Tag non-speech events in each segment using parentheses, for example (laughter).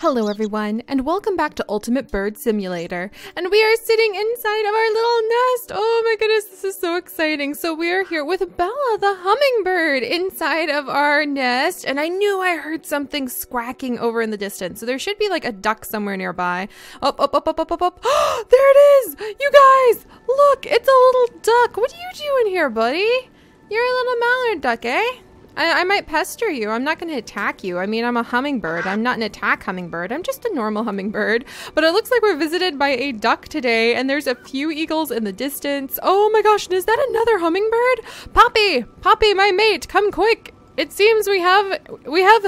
Hello everyone, and welcome back to Ultimate Bird Simulator. And we are sitting inside of our little nest. Oh my goodness, this is so exciting. So we are here with Bella, the hummingbird, inside of our nest. And I knew I heard something squawking over in the distance. So there should be like a duck somewhere nearby. Up, up, up, up, up, up, up. (gasps) there it is! You guys! Look, it's a little duck. What are you doing here, buddy? You're a little mallard duck, eh? I, I might pester you. I'm not going to attack you. I mean, I'm a hummingbird. I'm not an attack hummingbird. I'm just a normal hummingbird. But it looks like we're visited by a duck today, and there's a few eagles in the distance. Oh my gosh, is that another hummingbird? Poppy! Poppy, my mate, come quick! It seems we have we have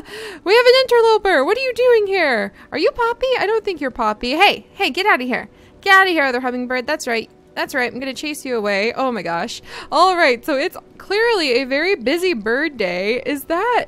we have an interloper. What are you doing here? Are you Poppy? I don't think you're Poppy. Hey, hey, get out of here. Get out of here, other hummingbird. That's right. That's right, I'm gonna chase you away. Oh my gosh. Alright, so it's clearly a very busy bird day. Is that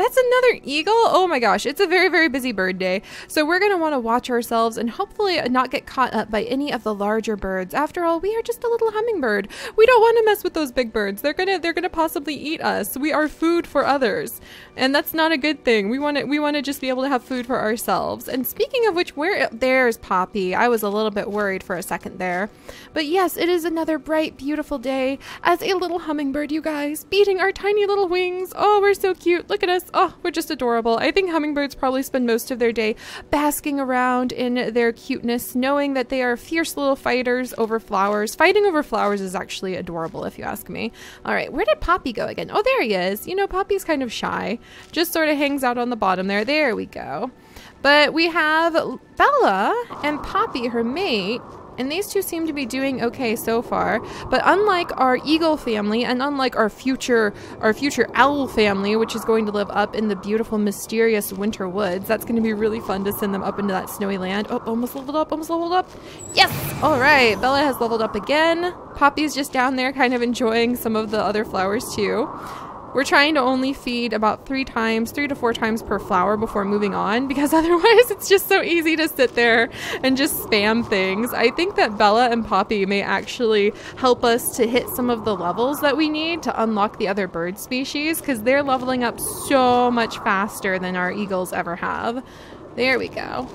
that's another eagle? Oh my gosh, it's a very, very busy bird day. So we're going to want to watch ourselves and hopefully not get caught up by any of the larger birds. After all, we are just a little hummingbird. We don't want to mess with those big birds. They're going to they're going to possibly eat us. We are food for others. And that's not a good thing. We want to we want to just be able to have food for ourselves. And speaking of which, where there's Poppy. I was a little bit worried for a second there. But yes, it is another bright, beautiful day as a little hummingbird, you guys, beating our tiny little wings. Oh, we're so cute. Look at us oh, we're just adorable. I think hummingbirds probably spend most of their day basking around in their cuteness, knowing that they are fierce little fighters over flowers. Fighting over flowers is actually adorable, if you ask me. All right, where did Poppy go again? Oh, there he is. You know, Poppy's kind of shy, just sort of hangs out on the bottom there. There we go. But we have Bella and Poppy, her mate, and these two seem to be doing okay so far. But unlike our eagle family and unlike our future our future owl family, which is going to live up in the beautiful mysterious winter woods, that's going to be really fun to send them up into that snowy land. Oh, almost leveled up, almost leveled up. Yes! All right, Bella has leveled up again. Poppy's just down there kind of enjoying some of the other flowers too. We're trying to only feed about three times, three to four times per flower before moving on because (laughs) otherwise it's just so easy to sit there and just spam things. I think that Bella and Poppy may actually help us to hit some of the levels that we need to unlock the other bird species because they're leveling up so much faster than our eagles ever have. There we go.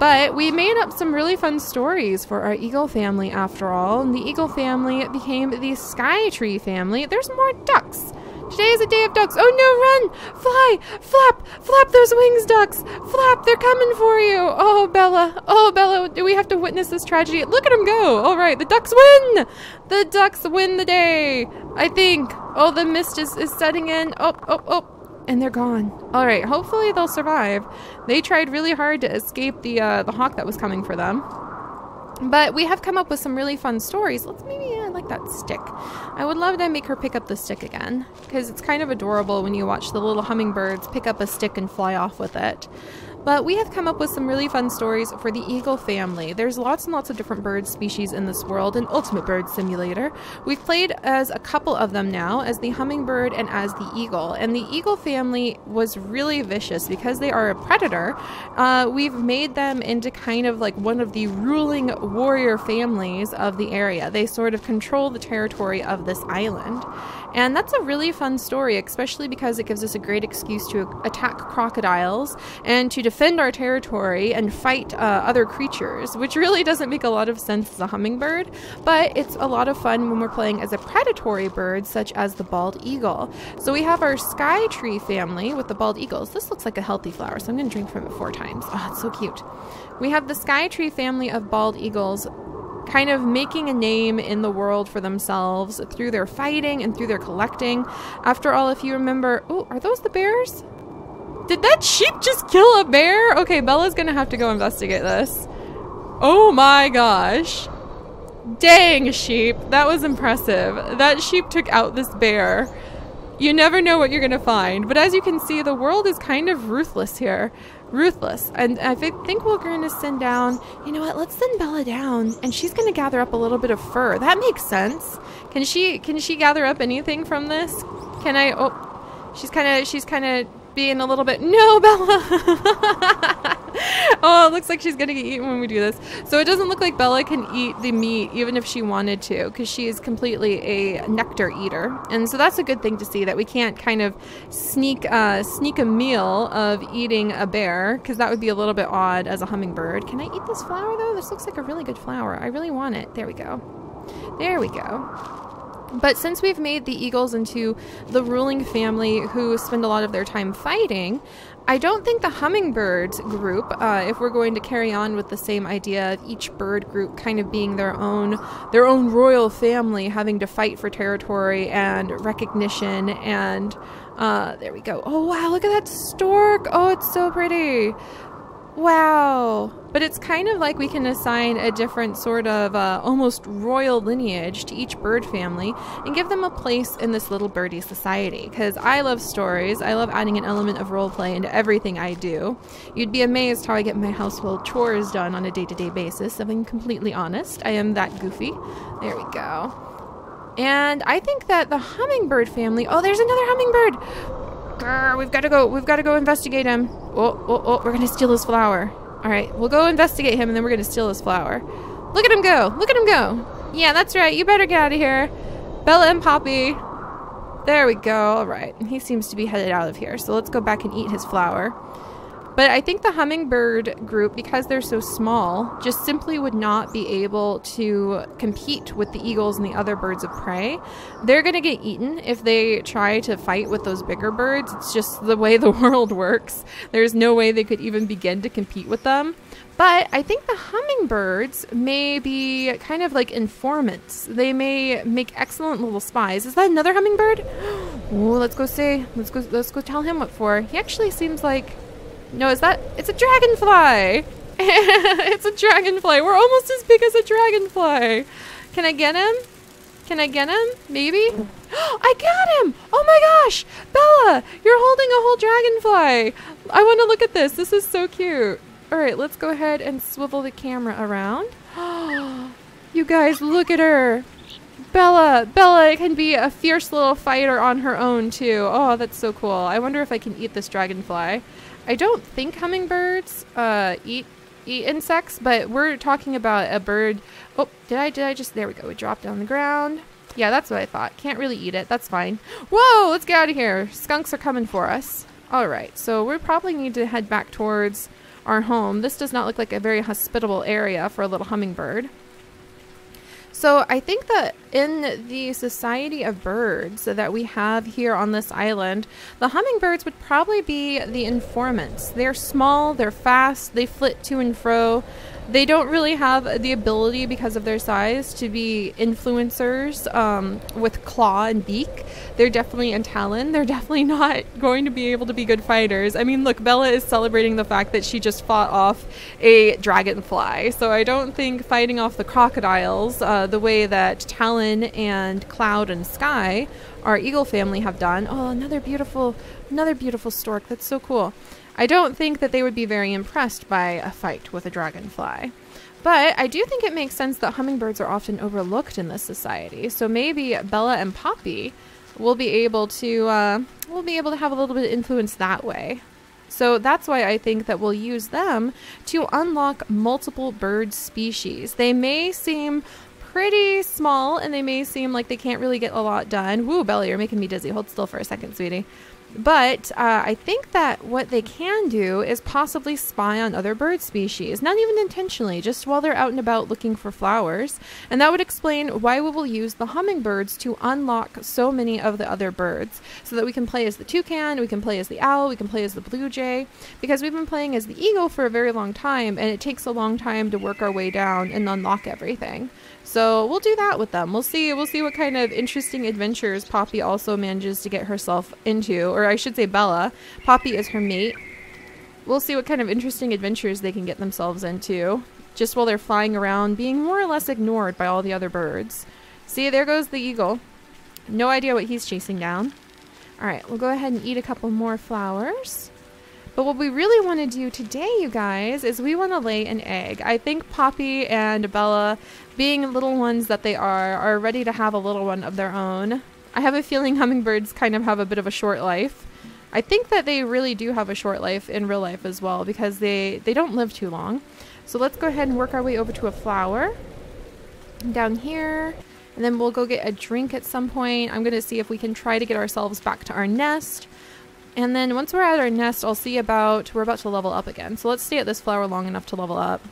But we made up some really fun stories for our eagle family after all. The eagle family became the sky tree family. There's more ducks. Today is a day of ducks. Oh no, run! Fly! Flap! Flap those wings, ducks! Flap, they're coming for you! Oh, Bella! Oh, Bella, do we have to witness this tragedy? Look at them go! All right, the ducks win! The ducks win the day! I think. Oh, the mist is, is setting in. Oh, oh, oh and they're gone. All right, hopefully they'll survive. They tried really hard to escape the uh, the hawk that was coming for them. But we have come up with some really fun stories. Let's maybe, I like that stick. I would love to make her pick up the stick again because it's kind of adorable when you watch the little hummingbirds pick up a stick and fly off with it. But we have come up with some really fun stories for the eagle family. There's lots and lots of different bird species in this world in Ultimate Bird Simulator. We've played as a couple of them now, as the hummingbird and as the eagle. And the eagle family was really vicious because they are a predator. Uh, we've made them into kind of like one of the ruling warrior families of the area. They sort of control the territory of this island. And that's a really fun story, especially because it gives us a great excuse to attack crocodiles and to defend our territory and fight uh, other creatures, which really doesn't make a lot of sense as a hummingbird, but it's a lot of fun when we're playing as a predatory bird, such as the bald eagle. So we have our sky tree family with the bald eagles. This looks like a healthy flower, so I'm going to drink from it four times. Oh, it's so cute. We have the sky tree family of bald eagles kind of making a name in the world for themselves through their fighting and through their collecting. After all, if you remember, oh, are those the bears? Did that sheep just kill a bear? Okay, Bella's gonna have to go investigate this. Oh my gosh. Dang, sheep. That was impressive. That sheep took out this bear. You never know what you're gonna find, but as you can see, the world is kind of ruthless here ruthless. And I think we're to send down, you know what, let's send Bella down and she's to gather up a little bit of fur. That makes sense. Can she, can she gather up anything from this? Can I, oh, she's kind of, she's kind of being a little bit, no, Bella. (laughs) oh, it looks like she's gonna get eaten when we do this. So it doesn't look like Bella can eat the meat even if she wanted to, because she is completely a nectar eater. And so that's a good thing to see that we can't kind of sneak uh, sneak a meal of eating a bear, because that would be a little bit odd as a hummingbird. Can I eat this flower though? This looks like a really good flower. I really want it. There we go. There we go. But since we've made the Eagles into the ruling family who spend a lot of their time fighting, I don't think the hummingbirds group, uh, if we're going to carry on with the same idea of each bird group kind of being their own their own royal family, having to fight for territory and recognition, and uh, there we go. Oh wow, look at that stork! Oh, it's so pretty. Wow. But it's kind of like we can assign a different sort of uh, almost royal lineage to each bird family and give them a place in this little birdie society. Because I love stories, I love adding an element of role play into everything I do. You'd be amazed how I get my household chores done on a day to day basis, if I'm completely honest. I am that goofy. There we go. And I think that the hummingbird family. Oh, there's another hummingbird! Grr, we've got to go. We've got to go investigate him. Oh, oh, oh, we're to steal his flower. All right, we'll go investigate him and then we're to steal his flower. Look at him go. Look at him go. Yeah, that's right. You better get out of here. Bella and Poppy. There we go. All right. And he seems to be headed out of here. So let's go back and eat his flower. But I think the hummingbird group, because they're so small, just simply would not be able to compete with the eagles and the other birds of prey. They're going to get eaten if they try to fight with those bigger birds. It's just the way the (laughs) world works. There's no way they could even begin to compete with them. But I think the hummingbirds may be kind of like informants. They may make excellent little spies. Is that another hummingbird? (gasps) Oh, let's go say. Let's go. Let's go tell him what for. He actually seems like no, is that? It's a dragonfly! (laughs) it's a dragonfly. We're almost as big as a dragonfly. Can I get him? Can I get him? Maybe? (gasps) I got him! Oh my gosh! Bella, you're holding a whole dragonfly. I want to look at this. This is so cute. All right, let's go ahead and swivel the camera around. (gasps) you guys, look at her. Bella, Bella can be a fierce little fighter on her own too. Oh, that's so cool. I wonder if I can eat this dragonfly. I don't think hummingbirds uh, eat eat insects, but we're talking about a bird. Oh, did I did I just there we go. It dropped on the ground. Yeah, that's what I thought. Can't really eat it. That's fine. Whoa, let's get out of here. Skunks are coming for us. All right, so we probably need to head back towards our home. This does not look like a very hospitable area for a little hummingbird. So I think that in the society of birds that we have here on this island, the hummingbirds would probably be the informants. They're small, they're fast, they flit to and fro. They don't really have the ability because of their size to be influencers um, with claw and beak. They're definitely in talon. They're definitely (laughs) not going to be able to be good fighters. I mean, look, Bella is celebrating the fact that she just fought off a dragonfly. So I don't think fighting off the crocodiles uh, the way that Talon and Cloud and Sky, our eagle family, have done. Oh, another beautiful, another beautiful stork. That's so cool. I don't think that they would be very impressed by a fight with a dragonfly. But I do think it makes sense that hummingbirds are often overlooked in this society. So maybe Bella and Poppy will be able to uh, will be able to have a little bit of influence that way. So that's why I think that we'll use them to unlock multiple bird species. They may seem pretty small and they may seem like they can't really get a lot done. Woo, Bella, you're making me dizzy. Hold still for a second, sweetie. But uh, I think that what they can do is possibly spy on other bird species, not even intentionally, just while they're out and about looking for flowers. And that would explain why we will use the hummingbirds to unlock so many of the other birds, so that we can play as the toucan, we can play as the owl, we can play as the blue jay, because we've been playing as the eagle for a very long time, and it takes a long time to work our way down and unlock everything. So we'll do that with them. We'll see. We'll see what kind of interesting adventures Poppy also manages to get herself into, or I should say Bella. Poppy is her mate. We'll see what kind of interesting adventures they can get themselves into, just while they're flying around, being more or less ignored by all the other birds. See, there goes the eagle. No idea what he's chasing down. All right, we'll go ahead and eat a couple more flowers. But what we really want to do today, you guys, is we want to lay an egg. I think Poppy and Bella, being little ones that they are, are ready to have a little one of their own. I have a feeling hummingbirds kind of have a bit of a short life. I think that they really do have a short life in real life as well because they, they don't live too long. So let's go ahead and work our way over to a flower. Down here. And then we'll go get a drink at some point. I'm going to see if we can try to get ourselves back to our nest. And then once we're at our nest, I'll see about... We're about to level up again. So let's stay at this flower long enough to level up.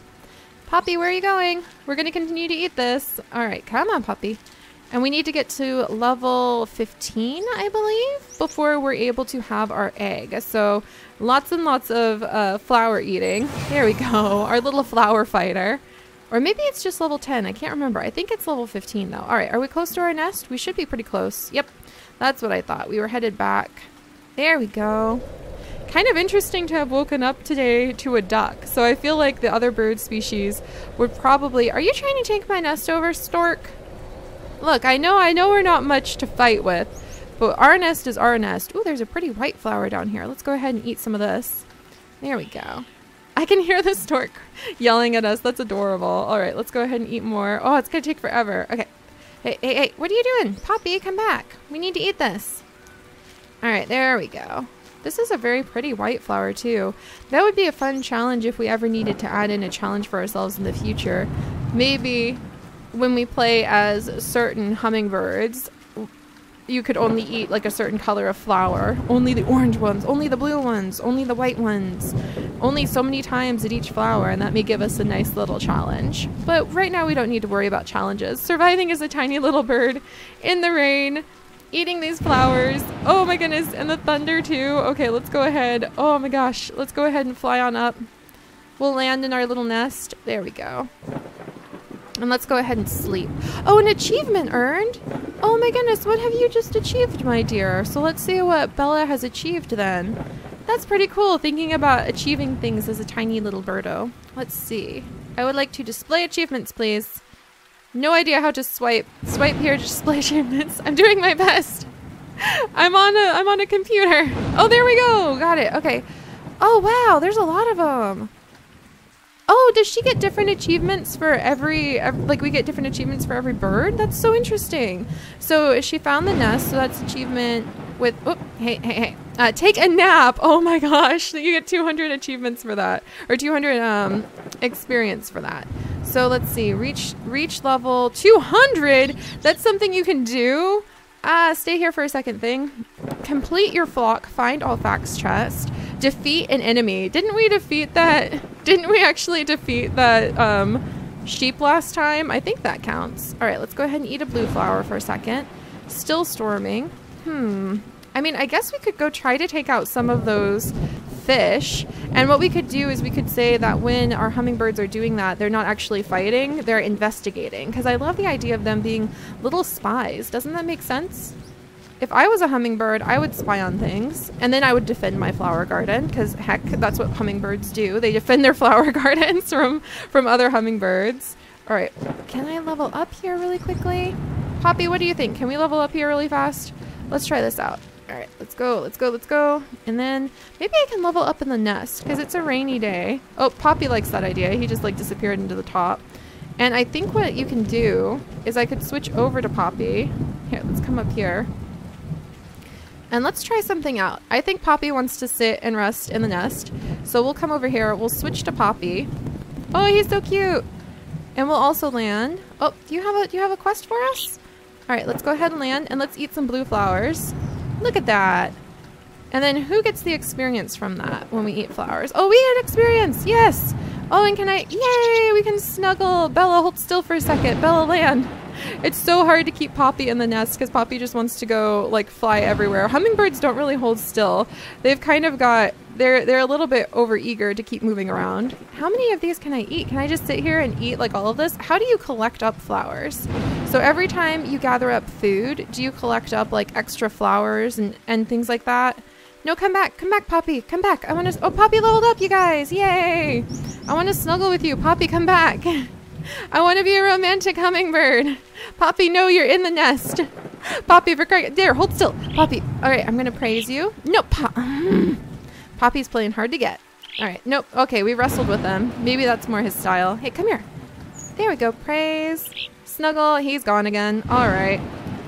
Poppy, where are you going? We're going to continue to eat this. All right, come on, Poppy. And we need to get to level 15, I believe, before we're able to have our egg. So lots and lots of uh, flower eating. There we go, (laughs) our little flower fighter. Or maybe it's just level 10. I can't remember. I think it's level 15, though. All right, are we close to our nest? We should be pretty close. Yep, that's what I thought. We were headed back. There we go. Kind of interesting to have woken up today to a duck. So I feel like the other bird species would probably... Are you trying to take my nest over, stork? Look, I know, I know we're not much to fight with, but our nest is our nest. Ooh, there's a pretty white flower down here. Let's go ahead and eat some of this. There we go. I can hear the stork (laughs) yelling at us. That's adorable. All right, let's go ahead and eat more. Oh, it's going to take forever. Okay. Hey, hey, hey, what are you doing? Poppy, come back. We need to eat this. All right, there we go. This is a very pretty white flower too. That would be a fun challenge if we ever needed to add in a challenge for ourselves in the future. Maybe when we play as certain hummingbirds, you could only eat like a certain color of flower. Only the orange ones, only the blue ones, only the white ones. Only so many times at each flower, and that may give us a nice little challenge. But right now, we don't need to worry about challenges. Surviving as a tiny little bird in the rain, eating these flowers. Oh my goodness, and the thunder too. Okay, let's go ahead. Oh my gosh, let's go ahead and fly on up. We'll land in our little nest. There we go. And let's go ahead and sleep. Oh, an achievement earned? Oh my goodness, what have you just achieved, my dear? So let's see what Bella has achieved then. That's pretty cool, thinking about achieving things as a tiny little birdo. Let's see. I would like to display achievements, please. No idea how to swipe. Swipe here to display achievements. I'm doing my best. I'm on a I'm on a computer. Oh, there we go. Got it. Okay. Oh, wow. There's a lot of them. Oh, does she get different achievements for every, every, like we get different achievements for every bird? That's so interesting. So she found the nest, so that's achievement with, hey, hey, hey. Uh, take a nap. Oh my gosh, (laughs) you get 200 achievements for that, or 200 um, experience for that. So let's see, reach reach level 200. That's something you can do. Uh, stay here for a second thing. Complete your flock, find all facts chest, defeat an enemy. Didn't we defeat that? (laughs) Didn't we actually defeat that um, sheep last time? I think that counts. All right, let's go ahead and eat a blue flower for a second. Still storming. Hmm. I mean, I guess we could go try to take out some of those fish. And what we could do is we could say that when our hummingbirds are doing that, they're not actually fighting, they're investigating. Because I love the idea of them being little spies. Doesn't that make sense? if I was a hummingbird, I would spy on things and then I would defend my flower garden because heck, that's what hummingbirds do. They defend their (laughs) flower gardens from from other hummingbirds. All right, can I level up here really quickly? Poppy, what do you think? Can we level up here really fast? Let's try this out. All right, let's go, let's go, let's go. And then maybe I can level up in the nest because it's a rainy day. Oh, Poppy likes that idea. He just like disappeared into the top. And I think what you can do is I could switch over to Poppy. Here, let's come up here. And let's try something out. I think Poppy wants to sit and rest in the nest. So we'll come over here. We'll switch to Poppy. Oh, he's so cute. And we'll also land. Oh, do you have a do you have a quest for us? All right, let's go ahead and land and let's eat some blue flowers. Look at that. And then who gets the experience from that when we eat flowers? Oh, we get experience. Yes. Oh, and can I? Yay! We can snuggle. Bella, hold still for a second. Bella, land it's so hard to keep Poppy in the nest because Poppy just wants to go like fly everywhere. Hummingbirds don't really hold still. They've kind of got they're they're a little bit over eager to keep moving around. How many of these can I eat? Can I just sit here and eat like all of this? How do you collect up flowers? So every time you gather up food, do you collect up like extra flowers and and things like that? No, come back. Come back, Poppy. Come back. I want to. Oh, Poppy leveled up, you guys. Yay. I want to snuggle with you. Poppy, come back. (laughs) I want to be a romantic hummingbird. Poppy, no, you're in the nest. Poppy, for crying. There, hold still. Poppy. All right, I'm going to praise you. No, Pop. (laughs) Poppy's playing hard to get. All right, nope. Okay, we wrestled with him. Maybe that's more his style. Hey, come here. There we go. Praise. Snuggle. He's gone again. All right.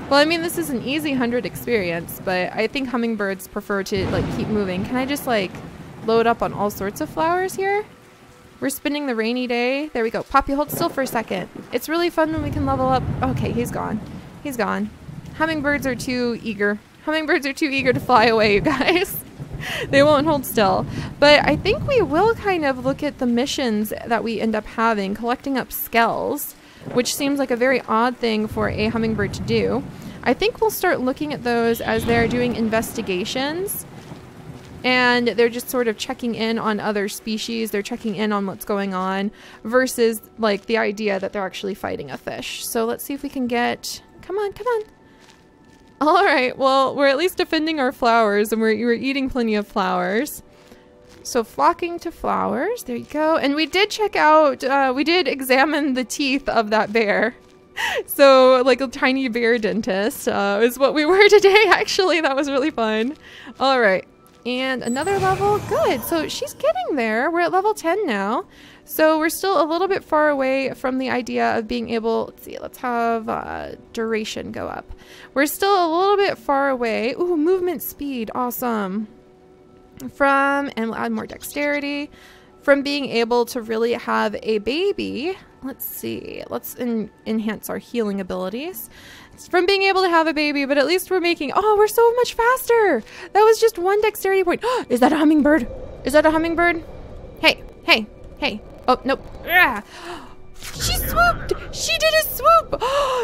Well, I mean, this is an easy 100 experience, but I think hummingbirds prefer to, like, keep moving. Can I just, like, load up on all sorts of flowers here? We're spinning the rainy day. There we go. Poppy, hold still for a second. It's really fun when we can level up. Okay, he's gone. He's gone. Hummingbirds are too eager. Hummingbirds are too eager to fly away, you guys. (laughs) they won't hold still. But I think we will kind of look at the missions that we end up having, collecting up scales, which seems like a very odd thing for a hummingbird to do. I think we'll start looking at those as they're doing investigations and they're just sort of checking in on other species. They're checking in on what's going on versus like the idea that they're actually fighting a fish. So let's see if we can get, come on, come on. All right, well, we're at least defending our flowers and we're, we're eating plenty of flowers. So flocking to flowers, there you go. And we did check out, uh, we did examine the teeth of that bear. (laughs) So like a tiny bear dentist uh, is what we (laughs) were today, actually. That was really fun. All right, and another level, good. So she's getting there. We're at level 10 now. So we're still a little bit far away from the idea of being able, let's see, let's have uh, duration go up. We're still a little bit far away. Ooh, movement speed, awesome. From, and we'll add more dexterity, from being able to really have a baby. Let's see, let's enhance our healing abilities It's from being able to have a baby, but at least we're making, oh, we're so much faster. That was just one dexterity point. (gasps) Is that a hummingbird? Is that a hummingbird? Hey, hey, hey. Oh, nope. Ah. Swooped! She did a swoop!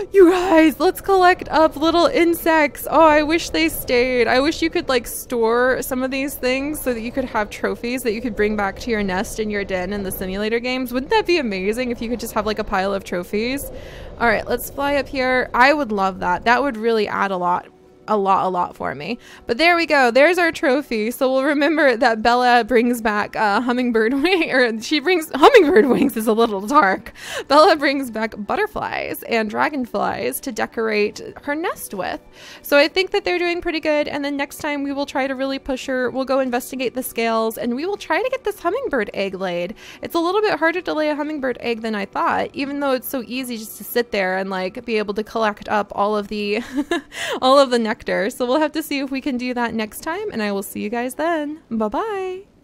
(gasps) you guys, let's collect up little insects. Oh, I wish they stayed. I wish you could like store some of these things so that you could have trophies that you could bring back to your nest in your den in the simulator games. Wouldn't that be amazing if you could just have like a pile of trophies? All right, let's fly up here. I would love that. That would really add a lot a lot, a lot for me. But there we go. There's our trophy. So we'll remember that Bella brings back uh, hummingbird (laughs) wing, or she brings hummingbird wings is a little dark. Bella brings back butterflies and dragonflies to decorate her nest with. So I think that they're doing pretty good. And then next time we will try to really push her. We'll go investigate the scales and we will try to get this hummingbird egg laid. It's a little bit harder to lay a hummingbird egg than I thought, even though it's so easy just to sit there and like be able to collect up all of the (laughs) all of the nectar So we'll have to see if we can do that next time, and I will see you guys then. Bye bye.